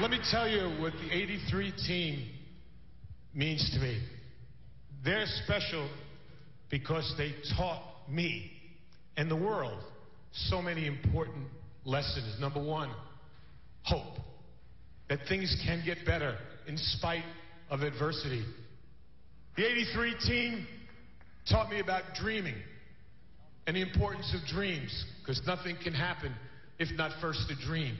Let me tell you what the 83 team means to me. They're special because they taught me and the world so many important lessons. Number one, hope. That things can get better in spite of adversity. The 83 team taught me about dreaming and the importance of dreams because nothing can happen if not first a dream.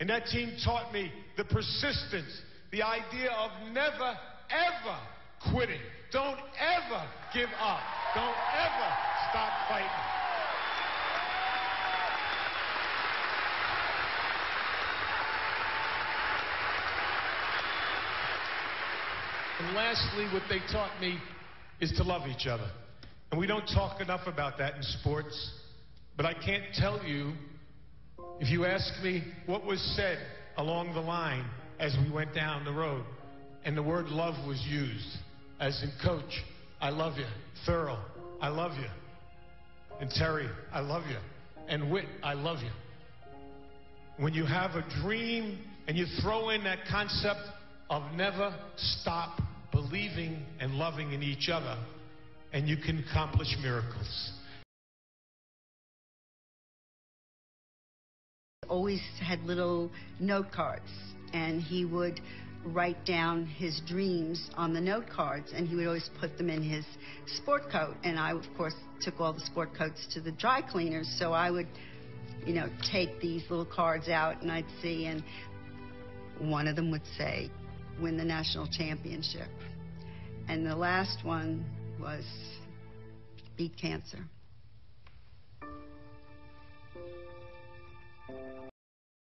And that team taught me the persistence, the idea of never, ever quitting. Don't ever give up. Don't ever stop fighting. And lastly, what they taught me is to love each other. And we don't talk enough about that in sports. But I can't tell you, if you ask me what was said along the line as we went down the road, and the word love was used, as in coach, I love you. Thurl, I love you. And Terry, I love you. And Whit, I love you. When you have a dream and you throw in that concept of never stop believing and loving in each other, and you can accomplish miracles. Always had little note cards, and he would write down his dreams on the note cards, and he would always put them in his sport coat. And I, of course, took all the sport coats to the dry cleaners, so I would, you know, take these little cards out, and I'd see, and one of them would say, win the national championship. And the last one was beat cancer.